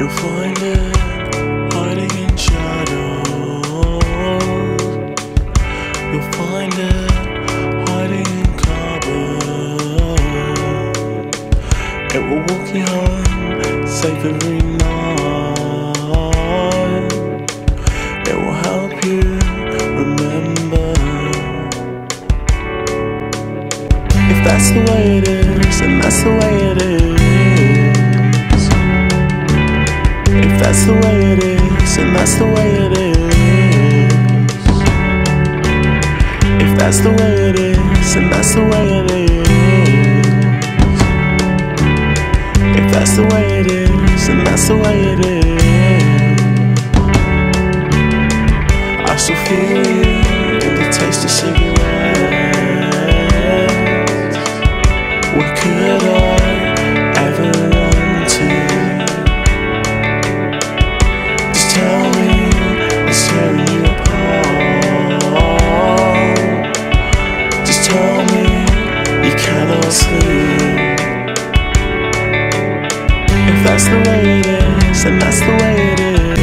You'll find it hiding in shadows. You'll find it hiding in cupboards. It will walk you home safe every night. It will help you remember. If that's the way it is. It is, and that's the way it is. If that's the way it is, and that's the way it is. If that's the way it is, and that's the way it is. I still feel in the taste of cigarettes. What could I sleep. If that's the way it is, then that's the way it is.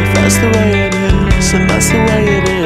If that's the way it is, then that's the way